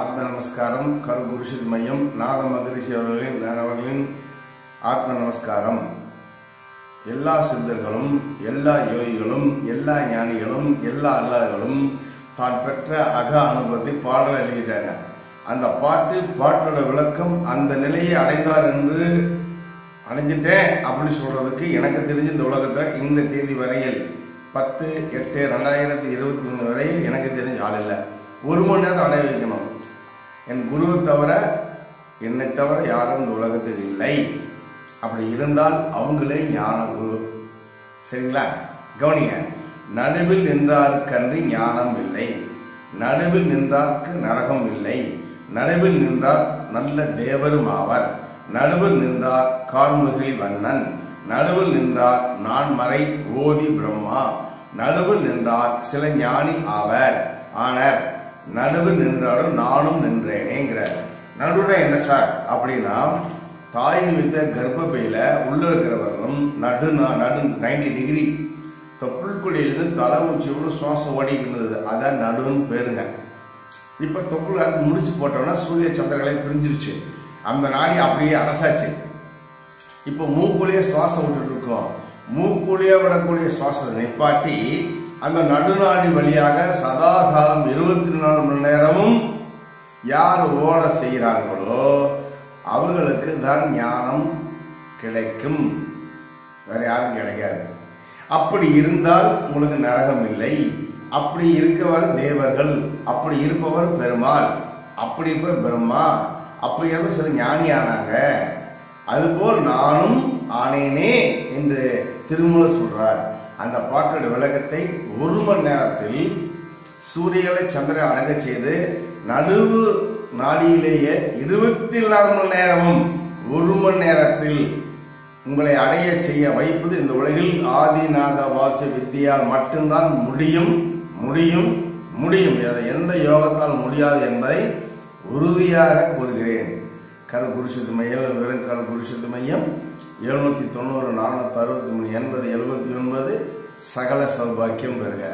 ஆத்ம நமஸ்காரம் கரு மையம் நாத மகரிஷி அவர்களின் அவர்களின் ஆத்ம நமஸ்காரம். எல்லா சித்தர்களும் எல்லா யோகிகளும் எல்லா ஞானிகளும் எல்லா அல்லாதர்களும் தான் பெற்ற அக அனுபவத்தை பாடல் எழுதிட்டாங்க அந்த பாட்டு பாட்டோட விளக்கம் அந்த நிலையை அடைந்தார் என்று அடைஞ்சிட்டேன் அப்படின்னு சொல்றதுக்கு எனக்கு தெரிஞ்ச இந்த உலகத்தை இந்த தேதி வரையில் பத்து எட்டு ரெண்டாயிரத்தி இருபத்தி மூணு வரையில் எனக்கு தெரிஞ்ச ஆள் இல்லை. ஒரு மணி நேரம் அடைய வைக்கணும். என் குருவை தவிர என்னை தவிர யாரும் இந்த உலகத்தில் இல்லை. அப்படி இருந்தால் அவங்களே ஞான குரு. சரிங்களா? கவனிங்க. நடுவில் நின்றாருக்கன்று ஞானம் இல்லை. நடுவில் நின்றார்க்கு நரகம் இல்லை. நடுவில் நின்றார் நல்ல தேவரும் ஆவர். நடுவில் நின்றார் கார்முகில் வண்ணன். நடுவில் நின்றார் நான்மறை ஓதி பிரம்மா. நடுவில் நின்றார் சில ஞானி ஆவர். ஆனர். நடுவு நின்றாலும் நானும் நின்றேனேங்கிற நடுவுனா என்ன சார்? அப்படின்னா தாய் நிமித்த கர்ப்பப்பையில உள்ள இருக்கிறவர்களும் நடு நடு நைன்டி டிகிரி தொப்புள்குடியிலிருந்து தலை உச்சியோடு சுவாசம் ஓடிக்கிட்டு அதான் நடுன்னு பேருங்க. இப்ப தொப்புள் அடுத்து முடிச்சு போட்டோம்னா சூரிய சந்திரகளை பிரிஞ்சிருச்சு. அந்த நாடி அப்படியே அடைச்சாச்சு இப்போ மூக்குள்ளேயே சுவாசம் விட்டுட்டு இருக்கோம். மூக்குள்ளேயே விடக்கூடிய சுவாசத்தை நிப்பாட்டி அந்த நடுநாடி வழியாக சதா இருபத்தி நாலு மணி நேரமும் யார் ஓட செய்கிறார்களோ அவர்களுக்கு தான் ஞானம் கிடைக்கும். வேற யாரும் கிடைக்காது. அப்படி இருந்தால் உங்களுக்கு நரகம் இல்லை. அப்படி இருக்கவர் தேவர்கள். அப்படி இருப்பவர் பெருமாள். அப்படி இருப்பவர் பிரம்மா. அப்படி இருந்த சில ஞானி ஆனாங்க அதுபோல் நானும் ஆனேனே என்று திருமூல சொல்றார். அந்த பாட்டோட விளக்கத்தை ஒரு மணி நேரத்தில் சூரியனை சந்திரனை அடங்க செய்து நடுவு நாடியிலேயே இருபத்தி நாலு மணி நேரமும் ஒரு மணி நேரத்தில் உங்களை அடைய செய்ய வைப்பது இந்த உலகில் ஆதிநாத வாசு வித்தியால் மட்டும்தான் முடியும் முடியும் முடியும். அதை எந்த யோகத்தால் முடியாது என்பதை உறுதியாக கூறுகிறேன். கரு குருஷத்து மையம் வெறும் கரு குருஷத்து மையம் எழுநூத்தி தொண்ணூறு நானூத்தி அறுபத்தி மூணு எண்பது எழுபத்தி ஒன்பது சகல சௌபாக்கியம் பெறுக.